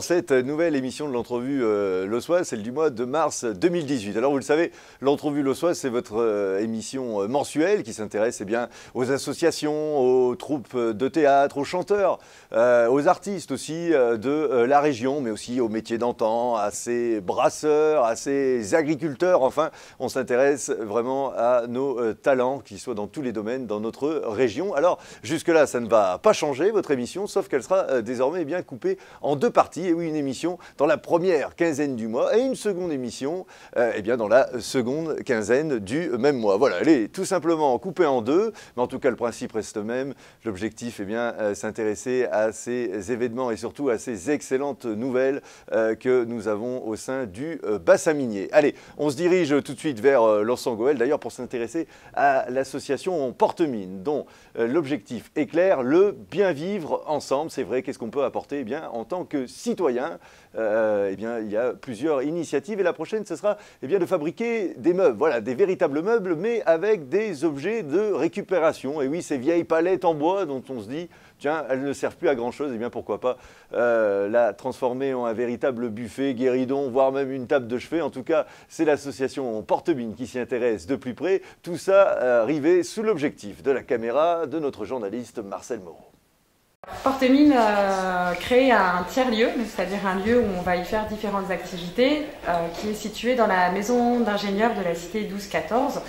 cette nouvelle émission de l'entrevue euh, Lossois, celle du mois de mars 2018. Alors vous le savez, l'entrevue Lossois, c'est votre euh, émission euh, mensuelle qui s'intéresse eh bien, aux associations, aux troupes de théâtre, aux chanteurs, euh, aux artistes aussi de la région, mais aussi aux métiers d'antan, à ces brasseurs, à ces agriculteurs. Enfin, on s'intéresse vraiment à nos talents, qu'ils soient dans tous les domaines dans notre région. Alors jusque-là, ça ne va pas changer votre émission, sauf qu'elle sera désormais eh bien coupée en deux parties. Et oui, une émission dans la première quinzaine du mois et une seconde émission euh, eh bien dans la seconde quinzaine du même mois. Voilà, elle est tout simplement coupée en deux, mais en tout cas le principe reste le même. L'objectif est bien euh, s'intéresser à ces événements et surtout à ces excellentes nouvelles euh, que nous avons au sein du euh, bassin minier. Allez, on se dirige tout de suite vers Lens-en-Goël, d'ailleurs pour s'intéresser à l'association Porte Mine, dont l'objectif est clair, le bien vivre ensemble. C'est vrai, qu'est-ce qu'on peut apporter eh bien, en tant que citoyen? Euh, eh bien, il y a plusieurs initiatives et la prochaine, ce sera eh bien, de fabriquer des meubles, voilà, des véritables meubles, mais avec des objets de récupération. Et oui, ces vieilles palettes en bois dont on se dit, tiens, elles ne servent plus à grand-chose, et bien pourquoi pas euh, la transformer en un véritable buffet, guéridon, voire même une table de chevet. En tout cas, c'est l'association Porte-Mine qui s'y intéresse de plus près. Tout ça euh, arrivé sous l'objectif de la caméra de notre journaliste Marcel Moreau. Porte-Mine euh, crée un tiers-lieu, c'est-à-dire un lieu où on va y faire différentes activités, euh, qui est situé dans la maison d'ingénieurs de la cité 12-14,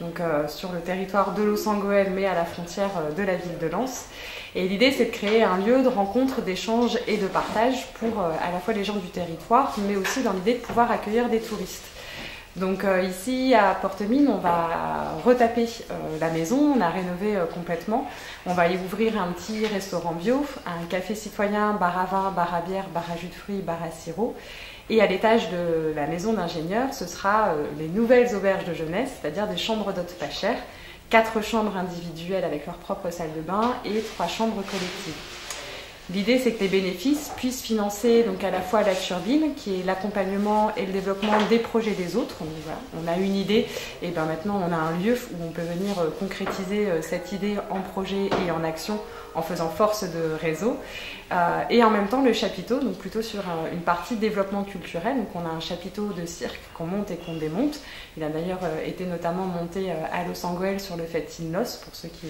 donc euh, sur le territoire de Los-Angoel, mais à la frontière euh, de la ville de Lens. Et l'idée, c'est de créer un lieu de rencontre, d'échange et de partage pour à la fois les gens du territoire, mais aussi dans l'idée de pouvoir accueillir des touristes. Donc euh, ici à Porte-Mine, on va retaper euh, la maison, on a rénové euh, complètement. On va y ouvrir un petit restaurant bio, un café citoyen, bar à vin, bar à bière, bar à jus de fruits, bar à sirop. Et à l'étage de la maison d'ingénieur, ce sera les nouvelles auberges de jeunesse, c'est-à-dire des chambres d'hôtes pas chères, quatre chambres individuelles avec leur propre salle de bain et trois chambres collectives. L'idée, c'est que les bénéfices puissent financer donc à la fois la turbine, qui est l'accompagnement et le développement des projets des autres. Donc, voilà, on a une idée, et ben maintenant on a un lieu où on peut venir euh, concrétiser euh, cette idée en projet et en action en faisant force de réseau. Euh, et en même temps, le chapiteau, donc plutôt sur un- une partie développement culturel. Donc on a un chapiteau de cirque qu'on monte et qu'on démonte. Il a d'ailleurs été notamment monté à Los Angeles sur le Fête Nos, pour ceux qui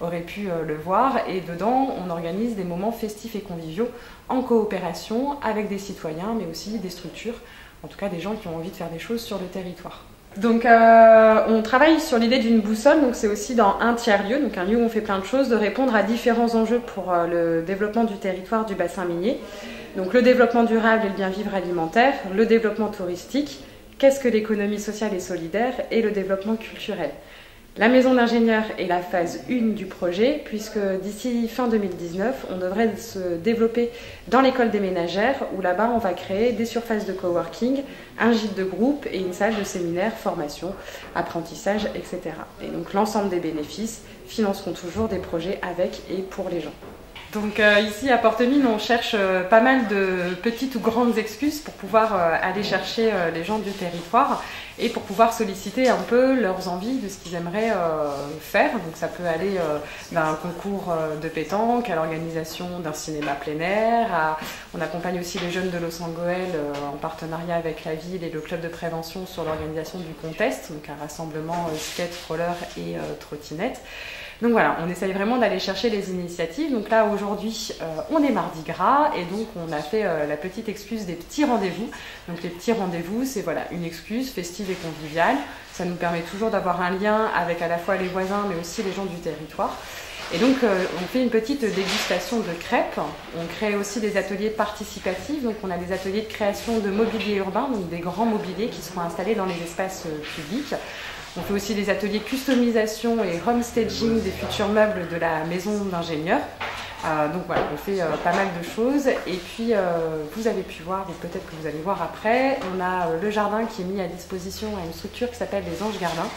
auraient pu le voir. Et dedans, on organise des moments festifs et conviviaux en coopération avec des citoyens, mais aussi des structures, en tout cas des gens qui ont envie de faire des choses sur le territoire. Donc euh, on travaille sur l'idée d'une boussole, donc c'est aussi dans un tiers-lieu, donc un lieu où on fait plein de choses, de répondre à différents enjeux pour euh, le développement du territoire du bassin minier. Donc le développement durable et le bien vivre alimentaire, le développement touristique, qu'est-ce que l'économie sociale et solidaire et le développement culturel. La maison d'ingénieur est la phase 1 du projet, puisque d'ici fin 2019, on devrait se développer dans l'école des ménagères, où là-bas on va créer des surfaces de coworking, un gîte de groupe et une salle de séminaire, formation, apprentissage, etc. Et donc l'ensemble des bénéfices financeront toujours des projets avec et pour les gens. Donc euh, ici à Porte-Mine, on cherche euh, pas mal de petites ou grandes excuses pour pouvoir euh, aller chercher les gens du territoire et pour pouvoir solliciter un peu leurs envies de ce qu'ils aimeraient faire. Donc ça peut aller d'un concours euh, de pétanque à l'organisation d'un cinéma plein air. On accompagne aussi les jeunes de Los Angeles en partenariat avec la ville et le club de prévention sur l'organisation du contest, donc un rassemblement skate, roller et trottinette. Donc voilà, on essaye vraiment d'aller chercher les initiatives. Donc là, aujourd'hui, euh, on est mardi gras et donc on a fait euh, la petite excuse des petits rendez-vous. Donc les petits rendez-vous, c'est voilà une excuse festive et conviviale. Ça nous permet toujours d'avoir un lien avec à la fois les voisins mais aussi les gens du territoire. Et donc euh, on fait une petite dégustation de crêpes. On crée aussi des ateliers participatifs. Donc on a des ateliers de création de mobilier urbain, donc des grands mobiliers qui seront installés dans les espaces publics. On fait aussi des ateliers customisation et homestaging des futurs meubles de la maison d'ingénieur. Euh, donc voilà, on fait euh, pas mal de choses. Et puis, euh, vous avez pu voir, ou peut-être que vous allez voir après, on a le jardin qui est mis à disposition à une structure qui s'appelle les Anges Gardins,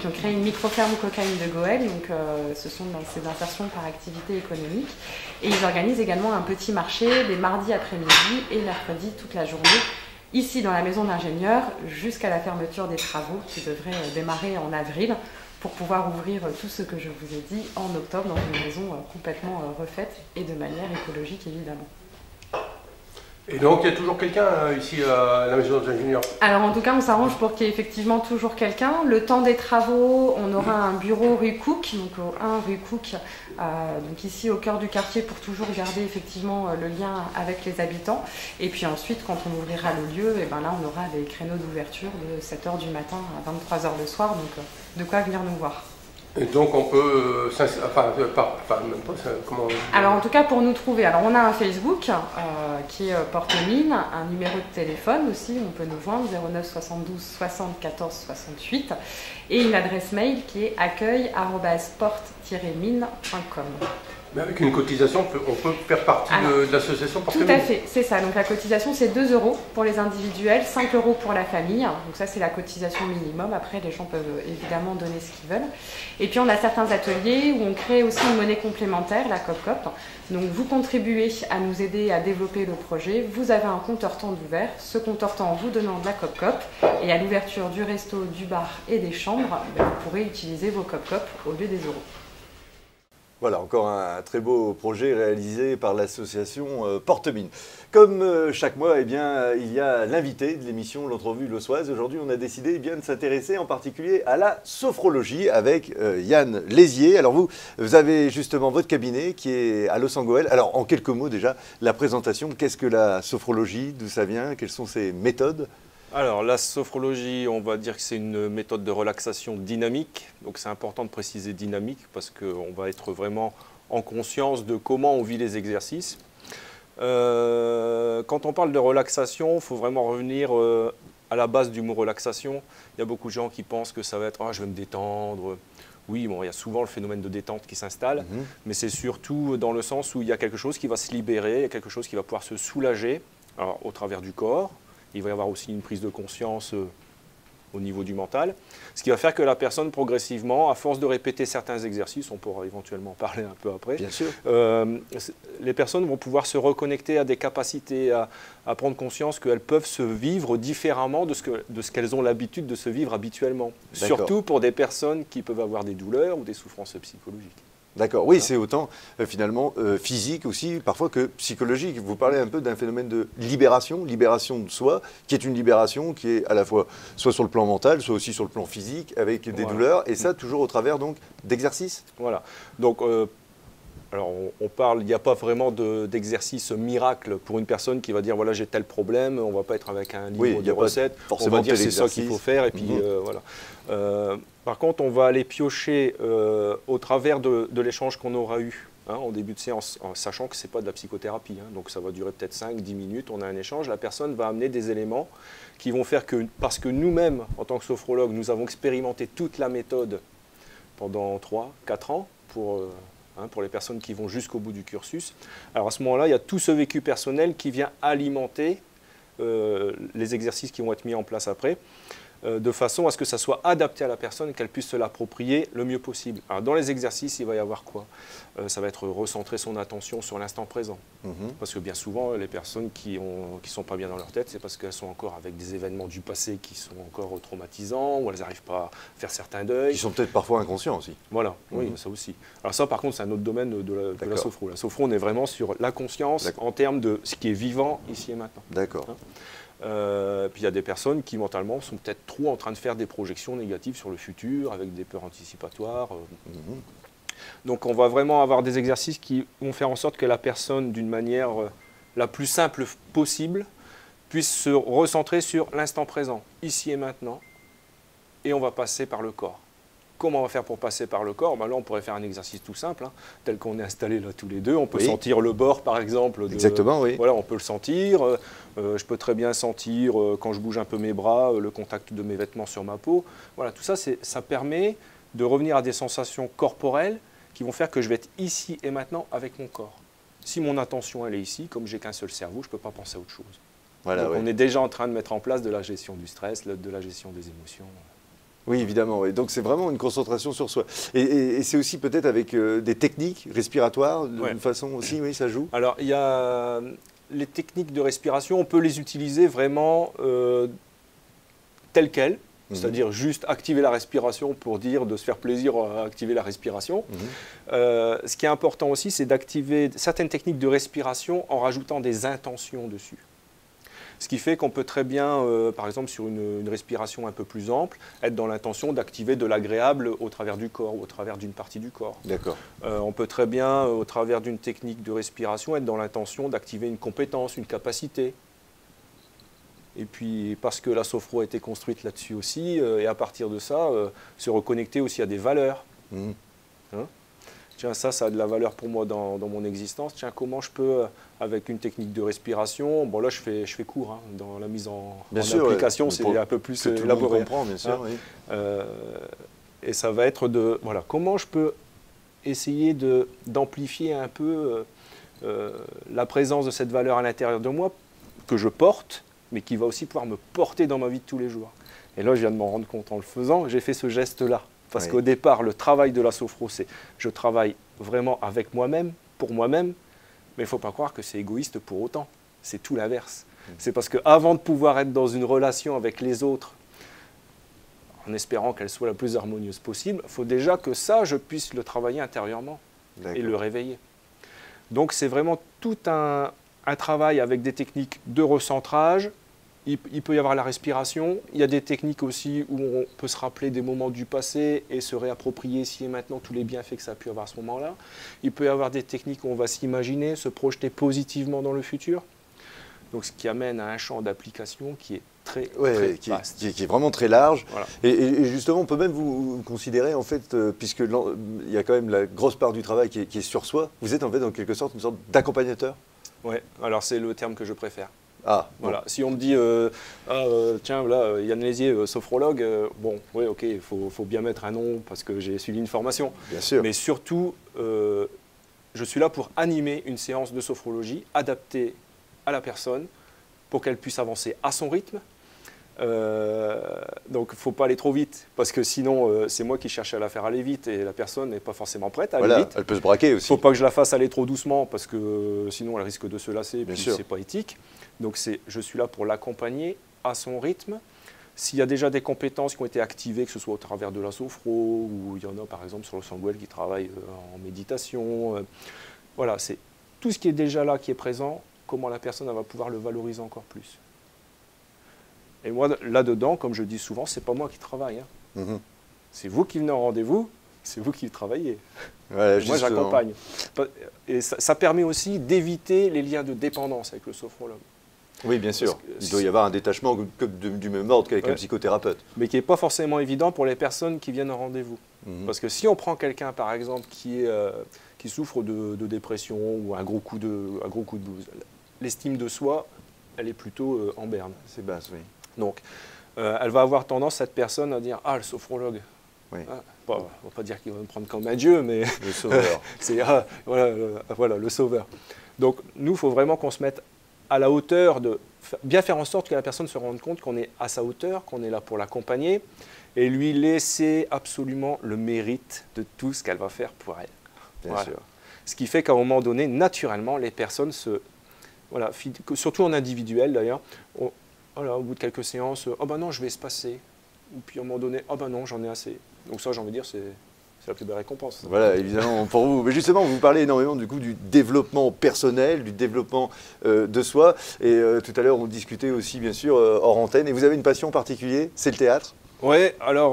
qui ont créé une micro-ferme cocaïne de Goël. Donc, ce sont ces insertions par activité économique. Et ils organisent également un petit marché les mardis après-midi et mercredi toute la journée ici dans la maison d'ingénieur jusqu'à la fermeture des travaux qui devrait euh, démarrer en avril pour pouvoir ouvrir euh, tout ce que je vous ai dit en octobre dans une maison euh, complètement refaite et de manière écologique évidemment. Et donc, il y a toujours quelqu'un euh, ici à la maison des ingénieurs Alors, en tout cas, on s'arrange pour qu'il y ait effectivement toujours quelqu'un. Le temps des travaux, on aura un bureau rue Cook, donc au 1 rue Cook, euh, donc ici au cœur du quartier pour toujours garder effectivement euh, le lien avec les habitants. Et puis ensuite, quand on ouvrira le lieu, et ben là, on aura des créneaux d'ouverture de 7h du matin à 23h le soir, donc de quoi venir nous voir. Et donc on peut, enfin, enfin, même pas, comment Alors en tout cas pour nous trouver, alors on a un Facebook euh, qui est porte mine, un numéro de téléphone aussi, on peut nous joindre 09 72 60 14 68 et une adresse mail qui est accueil-porte-mine.com. Mais avec une cotisation, on peut, faire partie de, l'association Tout à fait, c'est ça. Donc la cotisation, c'est 2 euros pour les individuels, 5 euros pour la famille. Donc ça, c'est la cotisation minimum. Après, les gens peuvent évidemment donner ce qu'ils veulent. Et puis, on a certains ateliers où on crée aussi une monnaie complémentaire, la COP-COP. Donc vous contribuez à nous aider à développer le projet. Vous avez un compteur temps ouvert. Ce compteur temps vous donnant de la COP-COP. Et à l'ouverture du resto, du bar et des chambres, ben, vous pourrez utiliser vos COP-COP au lieu des euros. Voilà, encore un très beau projet réalisé par l'association euh, Portemine. Comme euh, chaque mois, eh bien, il y a l'invité de l'émission L'Entrevue Lossoise. Aujourd'hui, on a décidé eh bien, de s'intéresser en particulier à la sophrologie avec euh, Yann Lézier. Alors vous, vous avez justement votre cabinet qui est à Los Angeles. Alors en quelques mots déjà, la présentation, qu'est-ce que la sophrologie, d'où ça vient, quelles sont ses méthodes? Alors la sophrologie, on va dire que c'est une méthode de relaxation dynamique. Donc c'est important de préciser dynamique parce qu'on va être vraiment en conscience de comment on vit les exercices. Euh, quand on parle de relaxation, il faut vraiment revenir euh, à la base du mot relaxation. Il y a beaucoup de gens qui pensent que ça va être ah, je vais me détendre. Oui, bon, il y a souvent le phénomène de détente qui s'installe, mhm. mais c'est surtout dans le sens où il y a quelque chose qui va se libérer, il y a quelque chose qui va pouvoir se soulager au travers du corps, il va y avoir aussi une prise de conscience euh, au niveau du mental, ce qui va faire que la personne progressivement, à force de répéter certains exercices, on pourra éventuellement en parler un peu après, Bien sûr. Euh, les personnes vont pouvoir se reconnecter à des capacités, à, prendre conscience qu'elles peuvent se vivre différemment de ce qu'elles ont l'habitude de se vivre habituellement, surtout pour des personnes qui peuvent avoir des douleurs ou des souffrances psychologiques. D'accord, oui, c'est autant euh, finalement euh, physique aussi, parfois que psychologique. Vous parlez un peu d'un phénomène de libération, libération de soi, qui est une libération qui est à la fois soit sur le plan mental, soit aussi sur le plan physique, avec des douleurs, et ça toujours au travers donc d'exercices. Voilà. Donc euh, alors on, parle, il n'y a pas vraiment d'exercice miracle pour une personne qui va dire voilà j'ai tel problème, on ne va pas être avec un livre de recettes, on va dire c'est ça qu'il faut faire et puis mhm. euh, voilà. Euh, par contre on va aller piocher euh, au travers de, l'échange qu'on aura eu hein, en début de séance, en sachant que ce n'est pas de la psychothérapie, hein. donc ça va durer peut-être 5-10 minutes, on a un échange, la personne va amener des éléments qui vont faire que, parce que nous-mêmes en tant que sophrologue, nous avons expérimenté toute la méthode pendant 3-4 ans pour Hein, pour les personnes qui vont jusqu'au bout du cursus. Alors à ce moment-là, il y a tout ce vécu personnel qui vient alimenter euh, les exercices qui vont être mis en place après. Euh, de façon à ce que ça soit adapté à la personne et qu'elle puisse se l'approprier le mieux possible. Alors, dans les exercices, il va y avoir quoi? Euh, Ça va être recentrer son attention sur l'instant présent. Mhm. Parce que bien souvent, les personnes qui ne qui sont pas bien dans leur tête, c'est parce qu'elles sont encore avec des événements du passé qui sont encore traumatisants, ou elles n'arrivent pas à faire certains deuils. Qui sont peut-être parfois inconscients aussi. Voilà, oui, mhm. ça aussi. Alors ça, par contre, c'est un autre domaine de la, de la sophro. La sophro, on est vraiment sur la conscience en termes de ce qui est vivant ici et maintenant. D'accord. Hein? Euh, puis il y a des personnes qui mentalement sont peut-être trop en train de faire des projections négatives sur le futur avec des peurs anticipatoires. Euh. Mhm. Donc on va vraiment avoir des exercices qui vont faire en sorte que la personne, d'une manière euh, la plus simple possible, puisse se recentrer sur l'instant présent, ici et maintenant, et on va passer par le corps. Comment on va faire pour passer par le corps? Ben Là, on pourrait faire un exercice tout simple, hein, tel qu'on est installé là tous les deux. On peut sentir le bord, par exemple. Exactement, oui. Voilà, on peut le sentir. Euh, euh, je peux très bien sentir, euh, quand je bouge un peu mes bras, le contact de mes vêtements sur ma peau. Voilà, tout ça, ça permet de revenir à des sensations corporelles qui vont faire que je vais être ici et maintenant avec mon corps. Si mon attention, elle est ici, comme j'ai qu'un seul cerveau, je ne peux pas penser à autre chose. Voilà, Donc, on est déjà en train de mettre en place de la gestion du stress, de la gestion des émotions. Oui, évidemment. Donc c'est vraiment une concentration sur soi. Et, c'est aussi peut-être avec euh, des techniques respiratoires, d'une façon aussi, oui, ça joue? Alors il y a les techniques de respiration, on peut les utiliser vraiment euh, telles quelles. Mhm. C'est-à-dire juste activer la respiration pour dire de se faire plaisir à activer la respiration. Mhm. Euh, ce qui est important aussi, c'est d'activer certaines techniques de respiration en rajoutant des intentions dessus. Ce qui fait qu'on peut très bien, euh, par exemple sur une, respiration un peu plus ample, être dans l'intention d'activer de l'agréable au travers du corps ou au travers d'une partie du corps. D'accord. Euh, on peut très bien, au travers d'une technique de respiration, être dans l'intention d'activer une compétence, une capacité. Et puis parce que la sophro a été construite là-dessus aussi, et à partir de ça, se reconnecter aussi à des valeurs. Mmh. Hein? Tiens, ça, ça a de la valeur pour moi dans, mon existence. Tiens, comment je peux, euh, avec une technique de respiration, bon là, je fais, je fais court hein, dans la mise en, application, c'est un peu plus élaboré. Comprend, bien sûr, hein euh, et ça va être de, voilà, comment je peux essayer d'amplifier un peu euh, la présence de cette valeur à l'intérieur de moi que je porte, mais qui va aussi pouvoir me porter dans ma vie de tous les jours. Et là, je viens de m'en rendre compte en le faisant, j'ai fait ce geste-là. Parce qu'au départ, le travail de la sophro, c'est je travaille vraiment avec moi-même, pour moi-même, mais il ne faut pas croire que c'est égoïste pour autant. C'est tout l'inverse. Mm. C'est parce qu'avant de pouvoir être dans une relation avec les autres, en espérant qu'elle soit la plus harmonieuse possible, il faut déjà que ça, je puisse le travailler intérieurement et le réveiller. Donc c'est vraiment tout un travail avec des techniques de recentrage, il, peut y avoir la respiration. Il y a des techniques aussi où on peut se rappeler des moments du passé et se réapproprier ici et maintenant tous les bienfaits que ça a pu avoir à ce moment-là. Il peut y avoir des techniques où on va s'imaginer, se projeter positivement dans le futur. Donc, ce qui amène à un champ d'application qui est très, qui, vaste. Est, qui, est, vraiment très large. Et, justement, on peut même vous considérer, en fait, euh, puisque il y a quand même la grosse part du travail qui est, qui est sur soi, vous êtes en fait en quelque sorte une sorte d'accompagnateur Oui, alors c'est le terme que je préfère. Ah, voilà. Si on me dit, euh, ah, euh, tiens, voilà, Yann Lézier, euh, sophrologue, bon, oui, ok, il faut, faut, bien mettre un nom parce que j'ai suivi une formation. Bien sûr. Mais surtout, je suis là pour animer une séance de sophrologie adaptée à la personne pour qu'elle puisse avancer à son rythme, euh, donc, il ne faut pas aller trop vite, parce que sinon, euh, c'est moi qui cherche à la faire aller vite et la personne n'est pas forcément prête à aller vite. Elle peut se braquer aussi. Il ne faut pas que je la fasse aller trop doucement, parce que euh, sinon, elle risque de se lasser, et puis c'est pas éthique. Donc, je suis là pour l'accompagner à son rythme. S'il y a déjà des compétences qui ont été activées, que ce soit au travers de la sophro, ou il y en a par exemple sur le Sangwell qui travaille en méditation, voilà, c'est tout ce qui est déjà là, qui est présent, comment la personne va pouvoir le valoriser encore plus. Et moi, là-dedans, comme je dis souvent, c'est pas moi qui travaille. Hein. Mhm. C'est vous qui venez en rendez-vous, c'est vous qui travaillez. moi, j'accompagne. Et ça, permet aussi d'éviter les liens de dépendance avec le sophrologue. Oui, bien sûr. Il doit y avoir un détachement du même ordre qu'avec un psychothérapeute. Mais qui n'est pas forcément évident pour les personnes qui viennent en rendez-vous. Mhm. Parce que si on prend quelqu'un, par exemple, qui, est, euh, qui souffre de, dépression ou un gros coup de, un gros coup de blues, l'estime de soi, elle est plutôt euh, en berne. C'est basse, oui. Donc, euh, elle va avoir tendance, cette personne, à dire Ah, le sophrologue. Oui. Ah, on ne va pas dire qu'il va me prendre comme un dieu, mais. Le sauveur. c'est ah, voilà, voilà, le sauveur. Donc, nous, il faut vraiment qu'on se mette à la hauteur de. Bien faire en sorte que la personne se rende compte qu'on est à sa hauteur, qu'on est là pour l'accompagner, et lui laisser absolument le mérite de tout ce qu'elle va faire pour elle. Bien sûr. Ce qui fait qu'à un moment donné, naturellement, les personnes se. Voilà, surtout en individuel d'ailleurs, au bout de quelques séances, oh ben non, je vais se passer. Ou puis à un moment donné, oh ben non, j'en ai assez. Donc ça, j'ai envie de dire, c'est la plus belle récompense. Voilà, évidemment, pour vous. Mais justement, vous parlez énormément du coup du développement personnel, du développement euh, de soi. Et euh, tout à l'heure, on discutait aussi, bien sûr, euh, hors antenne. Et vous avez une passion particulière, c'est le théâtre? Oui, alors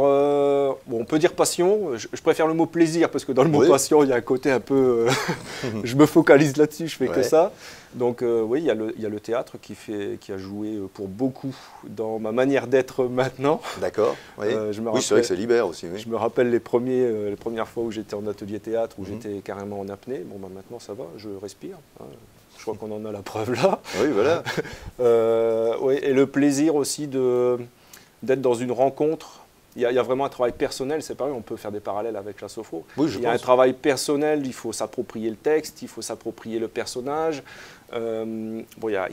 bon, on peut dire passion. Je, préfère le mot plaisir parce que dans le mot passion, il y a un côté un peu. je me focalise là-dessus, je fais que ça. Donc euh, oui, il y, a le, théâtre qui, fait, qui a joué euh, pour beaucoup dans ma manière d'être maintenant. D'accord. Oui, euh, oui c'est vrai que ça libère aussi. Je me rappelle les, premiers, les premières fois où j'étais en atelier théâtre, où mhm. j'étais carrément en apnée. Bon, bah, maintenant ça va, je respire. Hein. Je crois qu'on en a la preuve là. Oui, voilà. oui, et le plaisir aussi d'être dans une rencontre il y, a, vraiment un travail personnel, c'est pareil, on peut faire des parallèles avec la sophro. il y a un travail personnel, il faut s'approprier le texte, il faut s'approprier le personnage, euh, bon, il y a,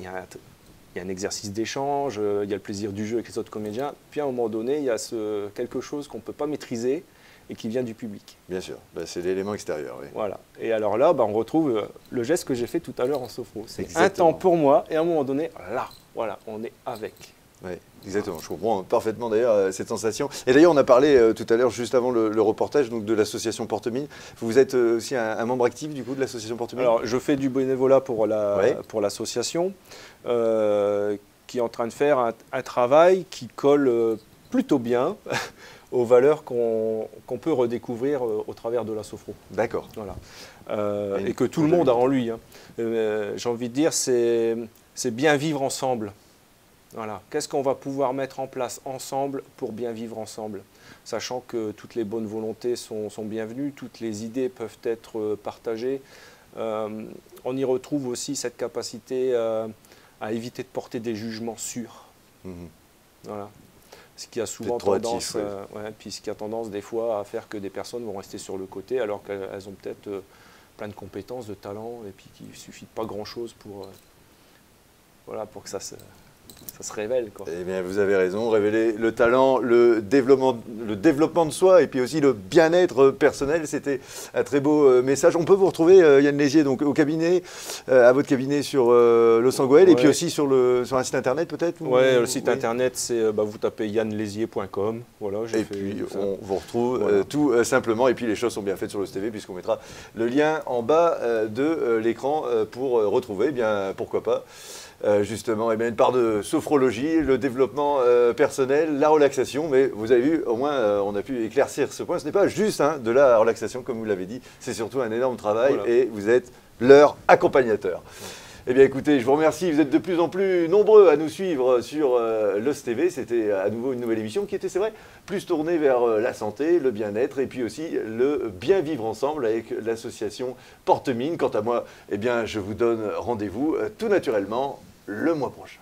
un exercice d'échange, euh, il y a le plaisir du jeu avec les autres comédiens. Puis à un moment donné, il y a ce, quelque chose qu'on ne peut pas maîtriser et qui vient du public. Bien sûr, bah, c'est l'élément extérieur. Voilà. Et alors là, bah, on retrouve euh, le geste que j'ai fait tout à l'heure en sophro. C'est un temps pour moi et à un moment donné, là, voilà, on est avec. Oui, exactement. Je comprends parfaitement d'ailleurs euh, cette sensation. Et d'ailleurs, on a parlé euh, tout à l'heure, juste avant le, reportage, donc de l'association Porte-Mine. Vous êtes euh, aussi un, membre actif du coup de l'association Porte-Mine? Alors, je fais du bénévolat pour l'association. La, pour qui est en train de faire un, travail qui colle euh, plutôt bien aux valeurs qu'on peut redécouvrir euh, au travers de la sophro. D'accord. Voilà. et que tout le monde a en lui. Hein. J'ai envie de dire, c'est bien vivre ensemble. Voilà. Qu'est-ce qu'on va pouvoir mettre en place ensemble pour bien vivre ensemble? Sachant que toutes les bonnes volontés sont, bienvenues, toutes les idées peuvent être euh, partagées. Euh, on y retrouve aussi cette capacité euh, à éviter de porter des jugements sûrs. Mhm. Voilà. Ce qui a souvent tendance, puis ce qui a tendance des fois à faire que des personnes vont rester sur le côté alors qu'elles ont peut-être plein de compétences, de talents, et puis qu'il ne suffit de pas grand-chose pour, voilà, pour que ça se, ça se révèle. Quoi. Eh bien, vous avez raison, révéler le talent, le développement, le développement de soi et puis aussi le bien-être personnel, c'était un très beau euh, message. On peut vous retrouver, euh, Yann Légier, donc, au cabinet, euh, à votre cabinet sur Le Sangoël et puis aussi sur, le, sur un site internet peut-être Oui, le site internet, c'est bah, vous tapez yannlésier.com. Voilà, et puis on vous retrouve tout simplement. Et puis les choses sont bien faites sur le TV puisqu'on mettra le lien en bas de l'écran pour retrouver, eh bien pourquoi pas. Euh, justement, et bien, une part de sophrologie, le développement euh, personnel, la relaxation. Mais vous avez vu, au moins, euh, on a pu éclaircir ce point. Ce n'est pas juste hein, de la relaxation, comme vous l'avez dit, c'est surtout un énorme travail et vous êtes leur accompagnateur. Eh bien écoutez, je vous remercie, vous êtes de plus en plus nombreux à nous suivre sur euh, TV. C'était à nouveau une nouvelle émission qui était, c'est vrai, plus tournée vers la santé, le bien-être et puis aussi le bien vivre ensemble avec l'association Porte Mine. Quant à moi, eh bien je vous donne rendez-vous tout naturellement le mois prochain.